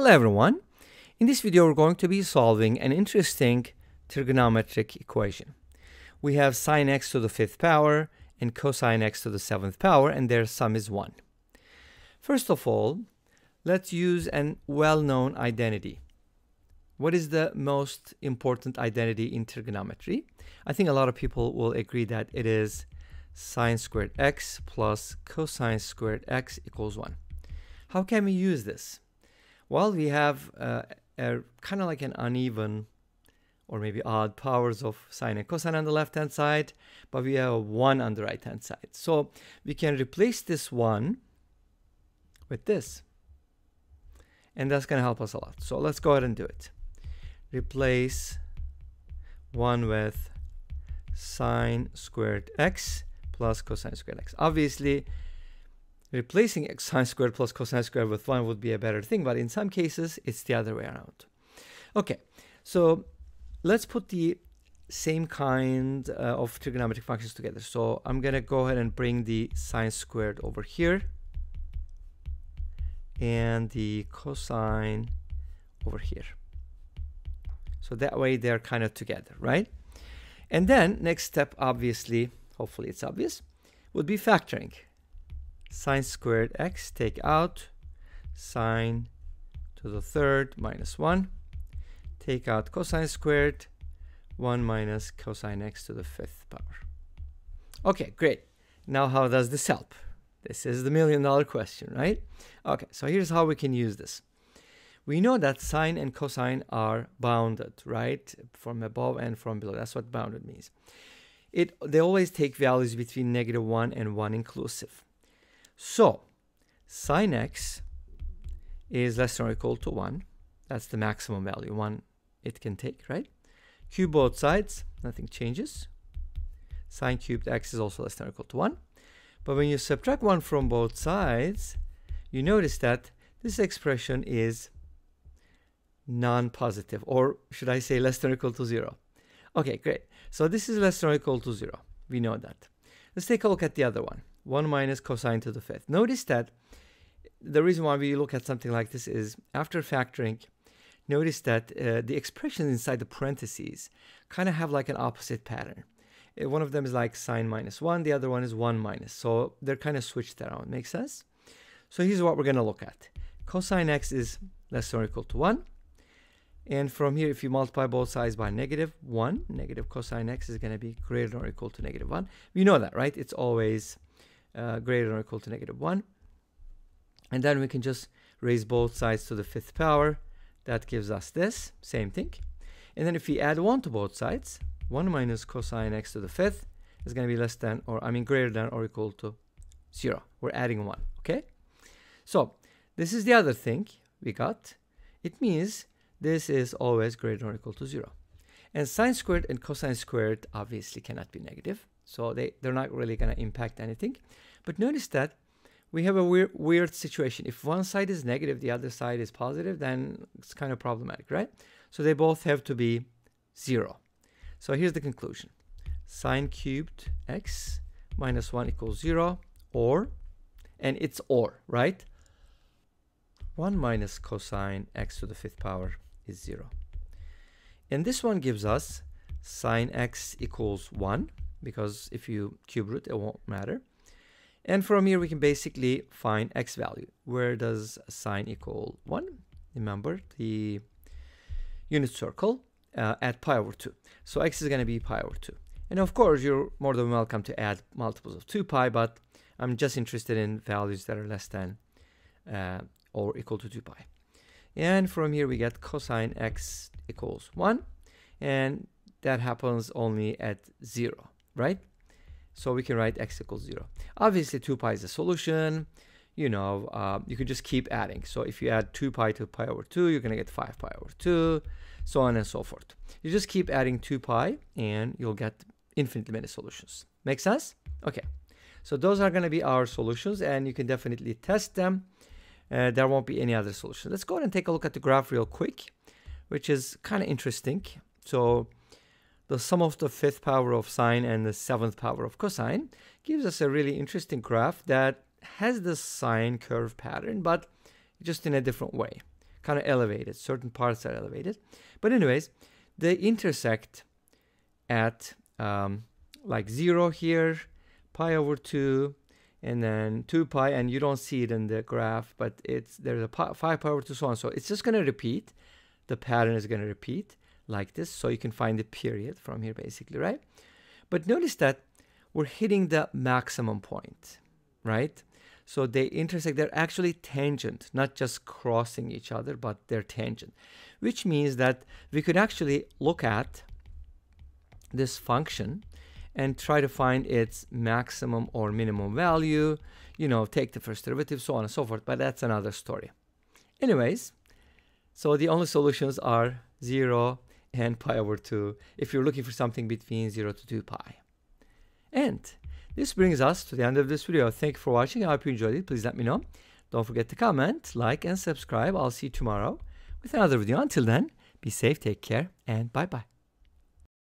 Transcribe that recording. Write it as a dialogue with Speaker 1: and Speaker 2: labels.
Speaker 1: Hello everyone. In this video we're going to be solving an interesting trigonometric equation. We have sine x to the fifth power and cosine x to the seventh power and their sum is 1. First of all, let's use an well-known identity. What is the most important identity in trigonometry? I think a lot of people will agree that it is sine squared x plus cosine squared x equals 1. How can we use this? Well, we have uh, a kind of like an uneven or maybe odd powers of sine and cosine on the left hand side, but we have 1 on the right hand side. So we can replace this 1 with this. And that's going to help us a lot. So let's go ahead and do it. Replace 1 with sine squared x plus cosine squared x. Obviously, replacing x sine squared plus cosine squared with 1 would be a better thing, but in some cases, it's the other way around. Okay, so let's put the same kind uh, of trigonometric functions together. So I'm going to go ahead and bring the sine squared over here and the cosine over here. So that way they're kind of together, right? And then next step, obviously, hopefully it's obvious, would be factoring sine squared x, take out sine to the third minus 1. Take out cosine squared, 1 minus cosine x to the fifth power. Okay, great. Now how does this help? This is the million dollar question, right? Okay, so here's how we can use this. We know that sine and cosine are bounded, right? From above and from below. That's what bounded means. It, they always take values between negative 1 and 1 inclusive. So sine x is less than or equal to 1. That's the maximum value, 1 it can take, right? Cube both sides, nothing changes. Sine cubed x is also less than or equal to 1. But when you subtract 1 from both sides, you notice that this expression is non-positive, or should I say less than or equal to 0. Okay, great. So this is less than or equal to 0. We know that. Let's take a look at the other one. 1 minus cosine to the fifth. Notice that the reason why we look at something like this is after factoring, notice that uh, the expressions inside the parentheses kind of have like an opposite pattern. Uh, one of them is like sine minus 1, the other one is 1 minus. So they're kind of switched around. Make sense? So here's what we're going to look at. Cosine x is less than or equal to 1. And from here, if you multiply both sides by negative 1, negative cosine x is going to be greater than or equal to negative 1. We know that, right? It's always uh, greater than or equal to negative 1. And then we can just raise both sides to the fifth power. That gives us this, same thing. And then if we add 1 to both sides, 1 minus cosine x to the fifth is going to be less than, or I mean greater than or equal to 0. We're adding 1, okay? So this is the other thing we got. It means this is always greater than or equal to 0. And sine squared and cosine squared obviously cannot be negative. So they, they're not really going to impact anything. But notice that we have a weird, weird situation. If one side is negative, the other side is positive, then it's kind of problematic, right? So they both have to be 0. So here's the conclusion. Sine cubed x minus 1 equals 0, or, and it's or, right? 1 minus cosine x to the fifth power is 0. And this one gives us sine x equals 1, because if you cube root, it won't matter. And from here, we can basically find x value. Where does sine equal 1? Remember the unit circle uh, at pi over 2. So x is going to be pi over 2. And of course, you're more than welcome to add multiples of 2 pi, but I'm just interested in values that are less than uh, or equal to 2 pi. And from here, we get cosine x equals 1. And that happens only at 0 right? So we can write x equals 0. Obviously, 2 pi is a solution. You know, uh, you can just keep adding. So if you add 2 pi to pi over 2, you're going to get 5 pi over 2, so on and so forth. You just keep adding 2 pi, and you'll get infinitely many solutions. Make sense? Okay. So those are going to be our solutions, and you can definitely test them. Uh, there won't be any other solution. Let's go ahead and take a look at the graph real quick, which is kind of interesting. So the sum of the fifth power of sine and the seventh power of cosine gives us a really interesting graph that has the sine curve pattern, but just in a different way. kind of elevated. Certain parts are elevated. But anyways, they intersect at um, like 0 here, pi over 2, and then 2 pi, and you don't see it in the graph, but it's there's a pi, 5 pi over 2, so on. So it's just going to repeat. The pattern is going to repeat like this, so you can find the period from here basically, right? But notice that we're hitting the maximum point, right? So they intersect, they're actually tangent, not just crossing each other, but they're tangent, which means that we could actually look at this function and try to find its maximum or minimum value, you know, take the first derivative, so on and so forth, but that's another story. Anyways, so the only solutions are 0 and pi over 2 if you're looking for something between 0 to 2 pi. And this brings us to the end of this video. Thank you for watching. I hope you enjoyed it. Please let me know. Don't forget to comment, like, and subscribe. I'll see you tomorrow with another video. Until then, be safe, take care, and bye-bye.